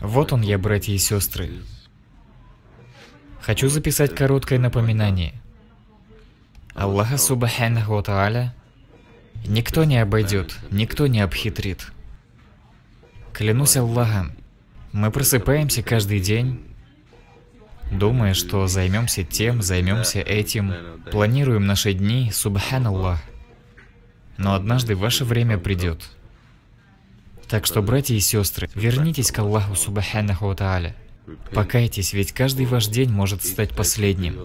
Вот он я, братья и сестры. Хочу записать короткое напоминание. Аллаха Субханаху Тааля никто не обойдет, никто не обхитрит. Клянусь Аллахом, мы просыпаемся каждый день, думая, что займемся тем, займемся этим, планируем наши дни, Субханаллах. Но однажды ваше время придет. Так что, братья и сестры, вернитесь к Аллаху Субханаху Тааля. Покайтесь, ведь каждый ваш день может стать последним.